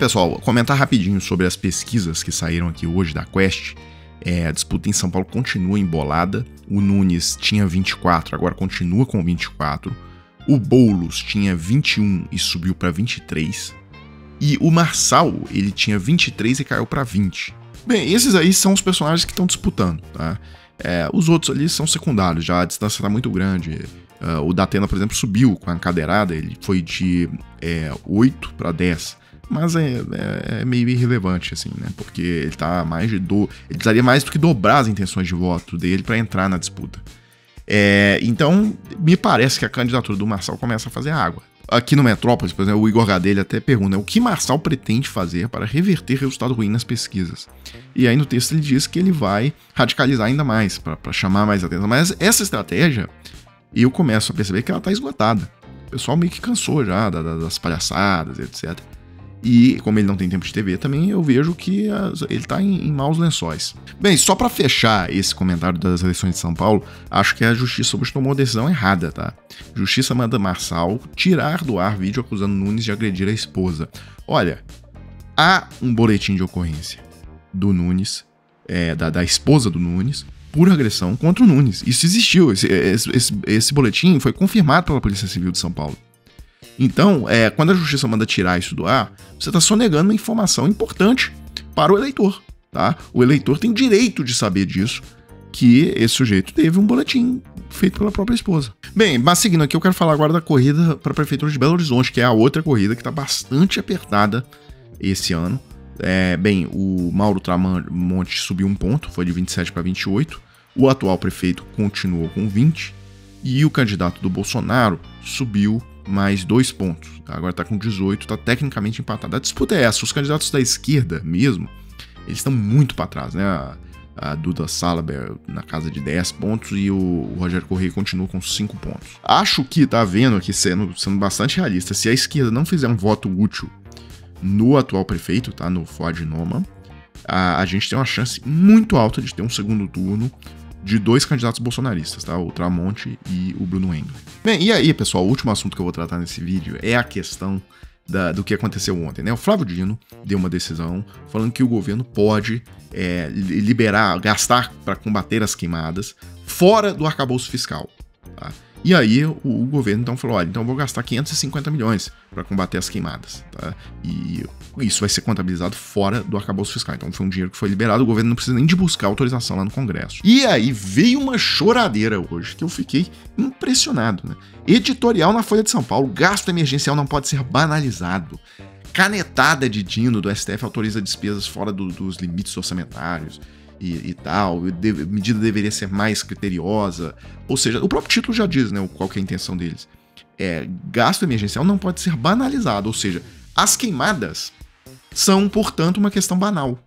pessoal, comentar rapidinho sobre as pesquisas que saíram aqui hoje da Quest. É, a disputa em São Paulo continua embolada. O Nunes tinha 24, agora continua com 24. O Boulos tinha 21 e subiu para 23. E o Marçal, ele tinha 23 e caiu para 20. Bem, esses aí são os personagens que estão disputando, tá? É, os outros ali são secundários, já a distância está muito grande. Uh, o Datena, por exemplo, subiu com a cadeirada, ele foi de é, 8 para 10. Mas é, é, é, meio irrelevante, assim, né? Porque ele tá mais de do. Ele precisaria mais do que dobrar as intenções de voto dele para entrar na disputa. É, então, me parece que a candidatura do Marçal começa a fazer água. Aqui no Metrópolis, por exemplo, o Igor Gadelha até pergunta o que Marçal pretende fazer para reverter resultado ruim nas pesquisas. E aí no texto ele diz que ele vai radicalizar ainda mais, para chamar mais atenção. Mas essa estratégia, eu começo a perceber que ela está esgotada. O pessoal meio que cansou já das palhaçadas, etc. E como ele não tem tempo de TV também, eu vejo que as, ele tá em, em, maus lençóis. Bem, só para fechar esse comentário das eleições de São Paulo, acho que a justiça hoje tomou a decisão errada, tá? Justiça manda Marçal tirar do ar vídeo acusando Nunes de agredir a esposa. Olha, há um boletim de ocorrência do Nunes, é, da, da esposa do Nunes, por agressão contra o Nunes. Isso existiu. Esse, esse, esse boletim foi confirmado pela Polícia Civil de São Paulo. Então, é, quando a justiça manda tirar isso do ar, você está sonegando uma informação importante para o eleitor. Tá? O eleitor tem direito de saber disso, que esse sujeito teve um boletim feito pela própria esposa. Bem, mas seguindo aqui, eu quero falar agora da corrida para a Prefeitura de Belo Horizonte, que é a outra corrida que está bastante apertada esse ano. É, bem, o Mauro Tramonte subiu um ponto, foi de 27 para 28. O atual prefeito continuou com 20. E o candidato do Bolsonaro subiu mais dois pontos. Agora está com 18, está tecnicamente empatado. A disputa é essa. Os candidatos da esquerda mesmo, eles estão muito para trás, né? A, a Duda Salaber na casa de 10 pontos e o, o Rogério Correia continua com 5 pontos. Acho que tá vendo aqui, sendo, sendo bastante realista, se a esquerda não fizer um voto útil no atual prefeito, tá? No Ford Noma, a, a gente tem uma chance muito alta de ter um segundo turno de dois candidatos bolsonaristas, tá? O Tramonte e o Bruno Engler. Bem, e aí, pessoal, o último assunto que eu vou tratar nesse vídeo é a questão da, do que aconteceu ontem, né? O Flávio Dino deu uma decisão falando que o governo pode é, liberar, gastar para combater as queimadas fora do arcabouço fiscal. Tá? E aí o, o, governo então falou, olha, então eu vou gastar 550 milhões para combater as queimadas, tá? E isso vai ser contabilizado fora do arcabouço fiscal. Então foi um dinheiro que foi liberado, o governo não precisa nem de buscar autorização lá no Congresso. E aí veio uma choradeira hoje que eu fiquei impressionado, né? Editorial na Folha de São Paulo, gasto emergencial não pode ser banalizado. Canetada de Dino do STF autoriza despesas fora do, dos limites orçamentários e, e tal, a medida deveria ser mais criteriosa. Ou seja, o próprio título já diz né, qual é a intenção deles. É, gasto emergencial não pode ser banalizado, ou seja, as queimadas são, portanto, uma questão banal.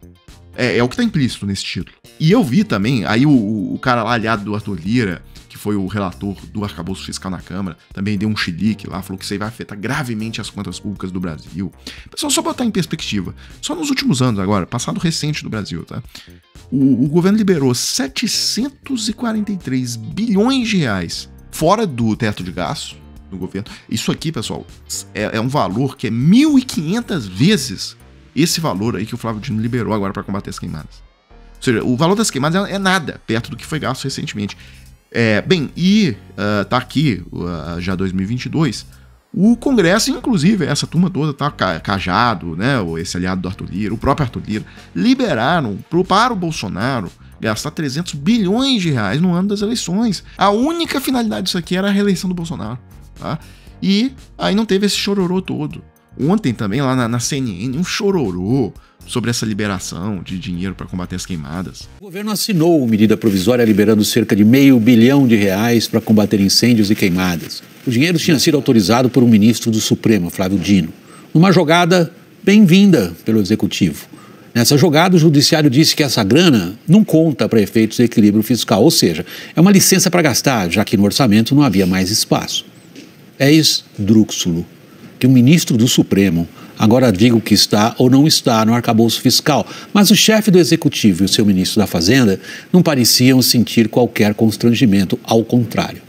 É, é o que está implícito nesse título. E eu vi também, aí o, o cara lá aliado do Arthur Lira, que foi o relator do arcabouço fiscal na Câmara, também deu um chilique lá, falou que isso aí vai afetar gravemente as contas públicas do Brasil. Pessoal, só botar em perspectiva, só nos últimos anos agora, passado recente do Brasil, tá? O, o governo liberou 743 bilhões de reais fora do teto de gastos do governo. Isso aqui, pessoal, é, é um valor que é 1.500 vezes esse valor aí que o Flávio Dino liberou agora para combater as queimadas. Ou seja, o valor das queimadas é nada perto do que foi gasto recentemente. É, bem, e uh, tá aqui, uh, já 2022, o Congresso, inclusive, essa turma toda, tá, Cajado, né, esse aliado do Arthur Lira, o próprio Arthur Lira, liberaram pro, para o Bolsonaro gastar 300 bilhões de reais no ano das eleições. A única finalidade disso aqui era a reeleição do Bolsonaro, tá? E aí não teve esse chororô todo. Ontem também, lá na, na CNN, um chororô sobre essa liberação de dinheiro para combater as queimadas. O governo assinou medida provisória liberando cerca de meio bilhão de reais para combater incêndios e queimadas. O dinheiro tinha sido autorizado por um ministro do Supremo, Flávio Dino, numa jogada bem-vinda pelo executivo. Nessa jogada, o judiciário disse que essa grana não conta para efeitos de equilíbrio fiscal, ou seja, é uma licença para gastar, já que no orçamento não havia mais espaço. É esdrúxulo que o ministro do Supremo Agora digo que está ou não está no arcabouço fiscal, mas o chefe do executivo e o seu ministro da Fazenda não pareciam sentir qualquer constrangimento, ao contrário.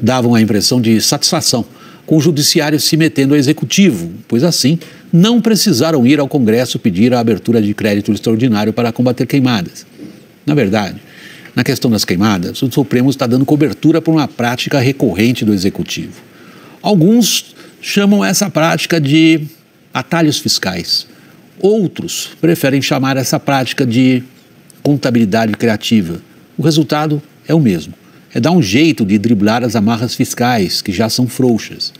Davam a impressão de satisfação com o judiciário se metendo ao executivo, pois assim não precisaram ir ao Congresso pedir a abertura de crédito extraordinário para combater queimadas. Na verdade, na questão das queimadas, o Supremo está dando cobertura para uma prática recorrente do Executivo. Alguns chamam essa prática de atalhos fiscais. Outros preferem chamar essa prática de contabilidade criativa. O resultado é o mesmo: é dar um jeito de driblar as amarras fiscais, que já são frouxas.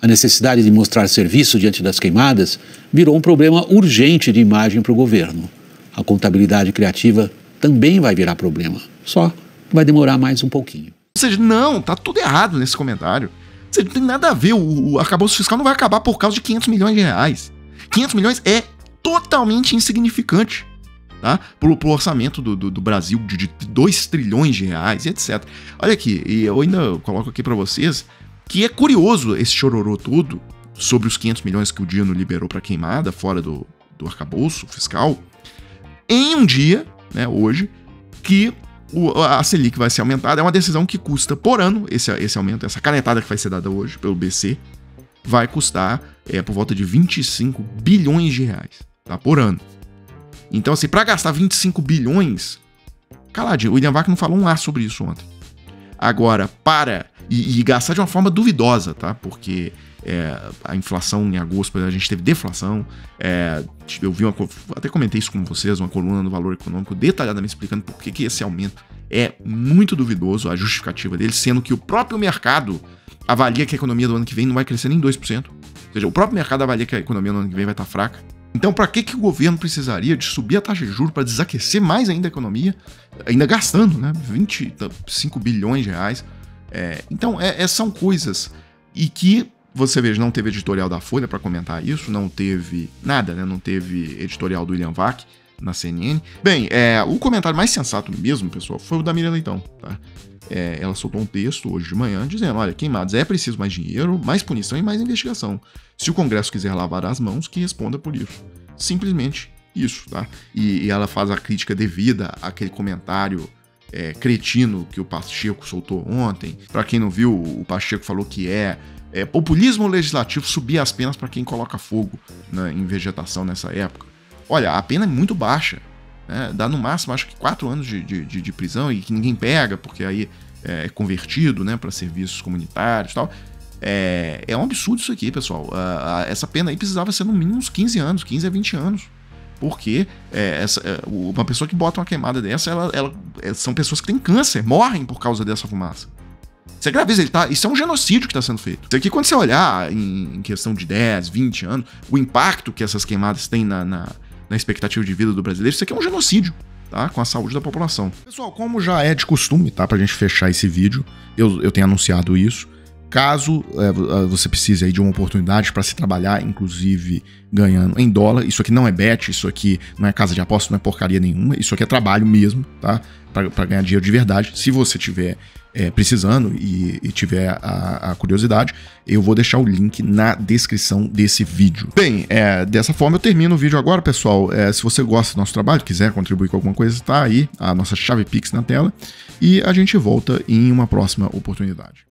A necessidade de mostrar serviço diante das queimadas virou um problema urgente de imagem para o governo. A contabilidade criativa também vai virar problema, só vai demorar mais um pouquinho. Ou seja, não, tá tudo errado nesse comentário. Seja, não tem nada a ver, o, o arcabouço fiscal não vai acabar por causa de 500 milhões de reais. 500 milhões é totalmente insignificante tá? pro, pro orçamento do, do, do Brasil de, de 2 trilhões de reais e etc. Olha aqui, e eu ainda coloco aqui para vocês que é curioso esse chororô todo sobre os 500 milhões que o Dino liberou para queimada fora do, do arcabouço fiscal, em um dia, né, hoje, que o, a Selic vai ser aumentada. É uma decisão que custa por ano, esse, esse aumento, essa canetada que vai ser dada hoje pelo BC, vai custar é, por volta de 25 bilhões de reais tá, por ano. Então, assim, para gastar 25 bilhões, caladinho, o William Vac não falou um ar sobre isso ontem. Agora, para e, e gastar de uma forma duvidosa, tá? Porque é, a inflação em agosto, a gente teve deflação. É, eu vi uma, até comentei isso com vocês, uma coluna no Valor Econômico detalhadamente explicando por que, que esse aumento é muito duvidoso, a justificativa dele, sendo que o próprio mercado avalia que a economia do ano que vem não vai crescer nem 2%. Ou seja, o próprio mercado avalia que a economia do ano que vem vai estar fraca. Então, para que, que o governo precisaria de subir a taxa de juros para desaquecer mais ainda a economia, ainda gastando né, 25 bilhões de reais? É, então, é, é, são coisas e que você veja, não teve editorial da Folha para comentar isso, não teve nada, né? Não teve editorial do William Vac na CNN. Bem, é, o comentário mais sensato mesmo, pessoal, foi o da Miriam Leitão, tá? É, ela soltou um texto hoje de manhã dizendo: olha, queimados, é preciso mais dinheiro, mais punição e mais investigação. Se o Congresso quiser lavar as mãos, que responda por isso. Simplesmente isso, tá? E, e ela faz a crítica devida àquele comentário é, cretino que o Pacheco soltou ontem. Para quem não viu, o Pacheco falou que é, é populismo legislativo subir as penas para quem coloca fogo né, em vegetação nessa época. Olha, a pena é muito baixa. Né? Dá no máximo, acho que quatro anos de, de, de prisão e que ninguém pega, porque aí é, é convertido né, para serviços comunitários e tal. É, é um absurdo isso aqui, pessoal. Essa pena aí precisava ser no mínimo uns 15 anos, 15 a 20 anos. Porque é, essa, é, uma pessoa que bota uma queimada dessa, ela, ela, é, são pessoas que têm câncer, morrem por causa dessa fumaça. Você grave, ele tá, isso é um genocídio que está sendo feito. Isso aqui, quando você olhar em, em, questão de 10, 20 anos, o impacto que essas queimadas têm na, na, na expectativa de vida do brasileiro, isso aqui é um genocídio. Tá, com a saúde da população. Pessoal, como já é de costume, tá? Pra gente fechar esse vídeo, eu, eu tenho anunciado isso. Caso é, você precise aí de uma oportunidade para se trabalhar, inclusive ganhando em dólar, isso aqui não é bet, isso aqui não é casa de aposta, não é porcaria nenhuma, isso aqui é trabalho mesmo, tá? Para ganhar dinheiro de verdade. Se você tiver é, precisando e, e tiver a, a, curiosidade, eu vou deixar o link na descrição desse vídeo. Bem, é, dessa forma eu termino o vídeo agora, pessoal. É, se você gosta do nosso trabalho, quiser contribuir com alguma coisa, tá aí a nossa chave Pix na tela. E a gente volta em uma próxima oportunidade.